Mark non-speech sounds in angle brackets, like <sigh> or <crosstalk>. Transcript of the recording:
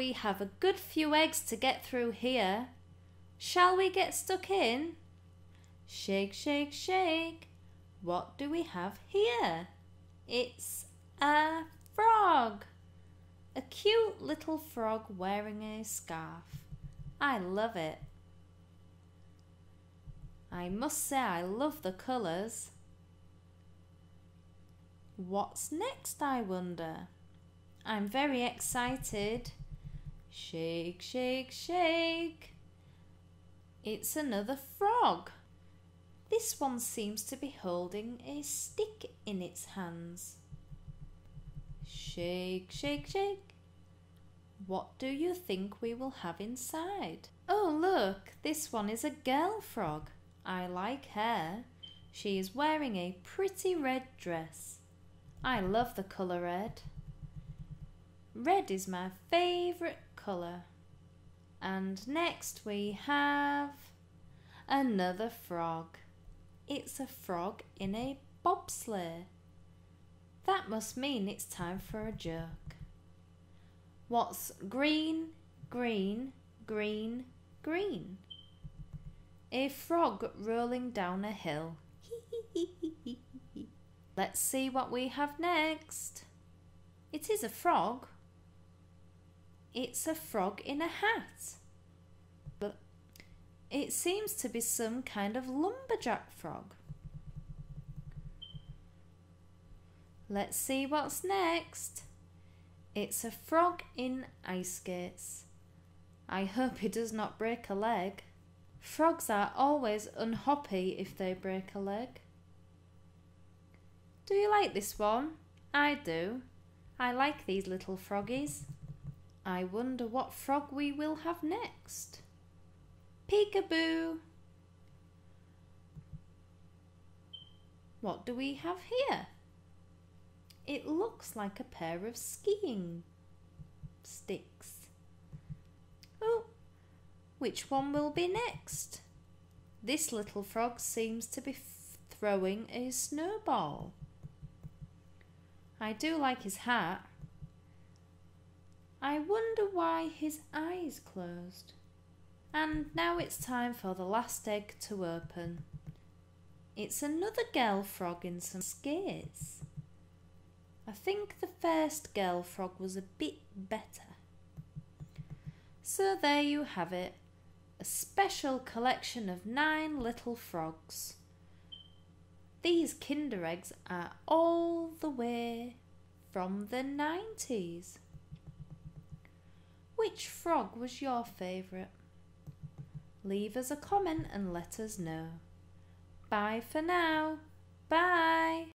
we have a good few eggs to get through here. Shall we get stuck in? Shake, shake, shake. What do we have here? It's a frog. A cute little frog wearing a scarf. I love it. I must say I love the colours. What's next, I wonder? I'm very excited. Shake, shake, shake. It's another frog. This one seems to be holding a stick in its hands. Shake, shake, shake. What do you think we will have inside? Oh, look, this one is a girl frog. I like her. She is wearing a pretty red dress. I love the colour red. Red is my favourite colour. And next we have another frog. It's a frog in a bobsleigh. That must mean it's time for a joke. What's green, green, green, green? A frog rolling down a hill. <laughs> Let's see what we have next. It is a frog. It's a frog in a hat. But it seems to be some kind of lumberjack frog. Let's see what's next. It's a frog in ice skates. I hope he does not break a leg. Frogs are always unhappy if they break a leg. Do you like this one? I do. I like these little froggies. I wonder what frog we will have next. Peekaboo! What do we have here? It looks like a pair of skiing sticks. Oh, which one will be next? This little frog seems to be throwing a snowball. I do like his hat. I wonder why his eyes closed. And now it's time for the last egg to open. It's another girl frog in some skates. I think the first girl frog was a bit better. So there you have it, a special collection of nine little frogs. These Kinder eggs are all the way from the 90s. Which frog was your favourite? Leave us a comment and let us know. Bye for now. Bye.